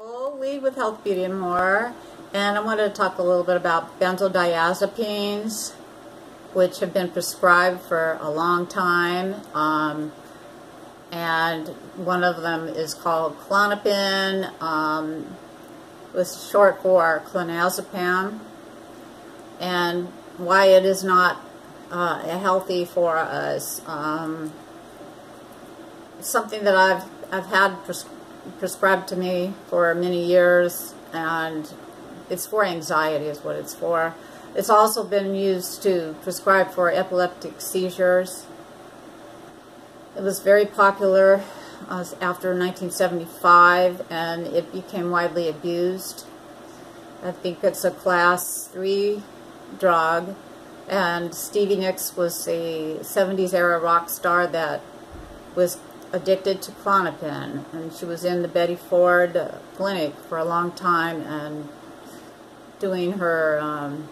Lee with Health Beauty and More, and I wanted to talk a little bit about benzodiazepines, which have been prescribed for a long time. Um, and one of them is called Klonopin, um, with short for clonazepam, and why it is not uh, healthy for us. Um, something that I've I've had pres prescribed to me for many years, and it's for anxiety is what it's for. It's also been used to prescribe for epileptic seizures. It was very popular uh, after 1975, and it became widely abused. I think it's a class 3 drug, and Stevie Nicks was a 70s era rock star that was addicted to Klonopin, and she was in the Betty Ford uh, clinic for a long time and doing her um,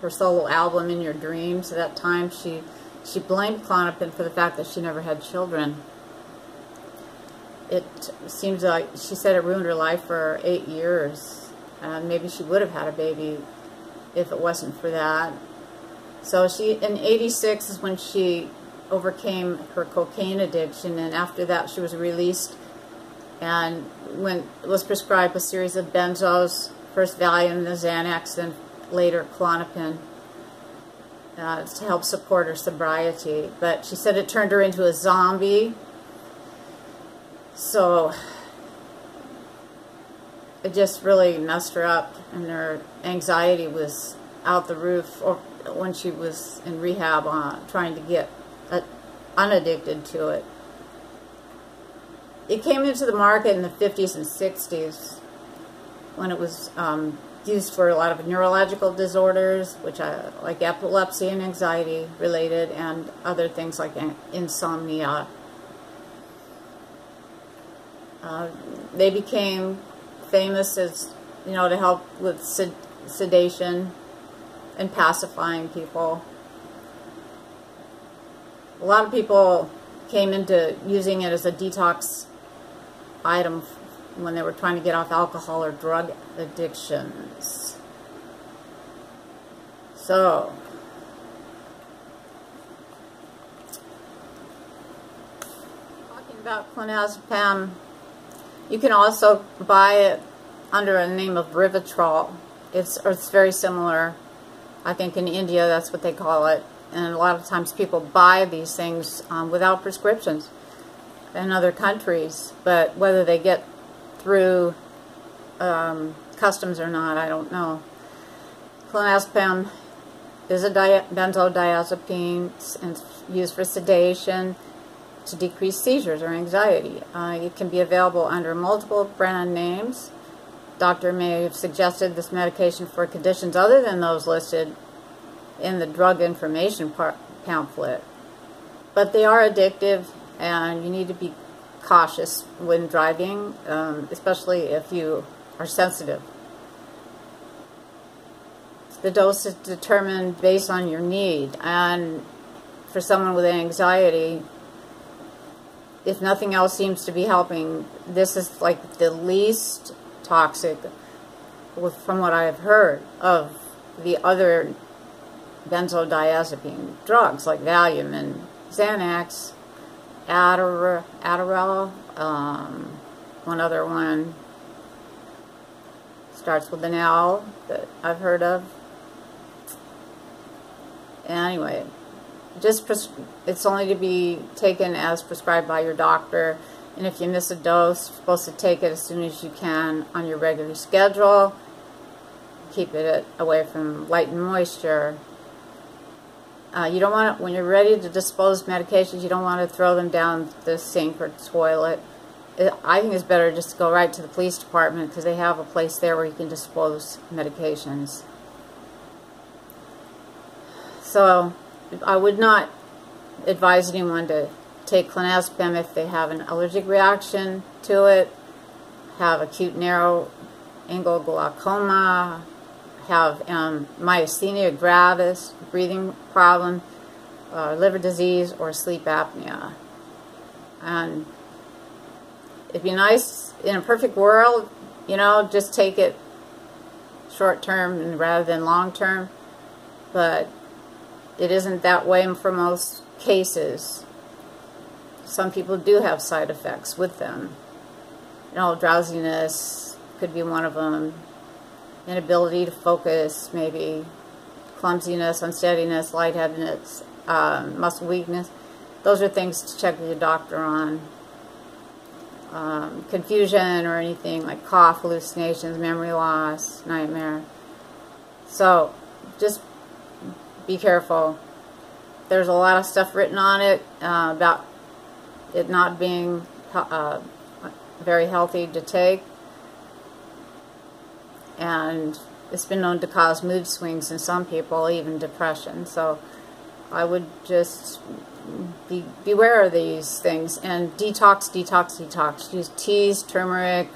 her solo album In Your Dreams. At that time, she she blamed Klonopin for the fact that she never had children. It seems like she said it ruined her life for eight years, and maybe she would have had a baby if it wasn't for that. So she, in 86 is when she overcame her cocaine addiction, and after that she was released and when was prescribed a series of benzos, first Valium, the Xanax, then later Klonopin, uh, to help support her sobriety. But she said it turned her into a zombie. So it just really messed her up, and her anxiety was out the roof or when she was in rehab uh, trying to get uh, unaddicted to it. It came into the market in the 50s and 60s when it was um, used for a lot of neurological disorders, which I, like epilepsy and anxiety related, and other things like insomnia. Uh, they became famous as, you know, to help with sed sedation and pacifying people a lot of people came into using it as a detox item when they were trying to get off alcohol or drug addictions. So, talking about clonazepam, you can also buy it under a name of Rivotril. It's, it's very similar. I think in India that's what they call it and a lot of times people buy these things um, without prescriptions in other countries, but whether they get through um, customs or not, I don't know. Clonazepam is a benzodiazepine and used for sedation to decrease seizures or anxiety. Uh, it can be available under multiple brand names. Doctor may have suggested this medication for conditions other than those listed in the drug information pamphlet. But they are addictive and you need to be cautious when driving, um, especially if you are sensitive. The dose is determined based on your need and for someone with anxiety, if nothing else seems to be helping, this is like the least toxic, from what I've heard, of the other benzodiazepine drugs like Valium and Xanax, Adderall, Adderall um, one other one starts with an L that I've heard of. Anyway, just it's only to be taken as prescribed by your doctor. And if you miss a dose, you're supposed to take it as soon as you can on your regular schedule. Keep it away from light and moisture. Uh, you don't want when you're ready to dispose medications, you don't want to throw them down the sink or toilet. It, I think it's better just to go right to the police department because they have a place there where you can dispose medications. So I would not advise anyone to take clonazepam if they have an allergic reaction to it, have acute narrow angle glaucoma, have um, myasthenia gravis, breathing problem, uh, liver disease, or sleep apnea. And it'd be nice in a perfect world, you know, just take it short term rather than long term. But it isn't that way for most cases. Some people do have side effects with them. You know, drowsiness could be one of them. Inability to focus, maybe. Clumsiness, unsteadiness, lightheadedness, um, muscle weakness. Those are things to check with your doctor on. Um, confusion or anything like cough, hallucinations, memory loss, nightmare. So, just be careful. There's a lot of stuff written on it uh, about it not being uh, very healthy to take. And it's been known to cause mood swings in some people, even depression. So I would just be beware of these things and detox, detox, detox. Use teas, turmeric,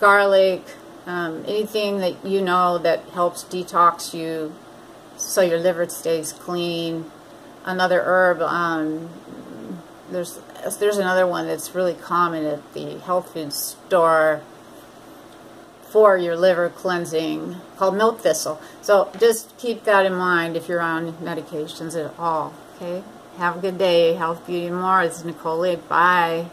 garlic, um, anything that you know that helps detox you so your liver stays clean. Another herb, um, there's there's another one that's really common at the health food store for your liver cleansing called milk thistle. So just keep that in mind if you're on medications at all. Okay? Have a good day. Health, Beauty, and more. This is Nicole. Bye.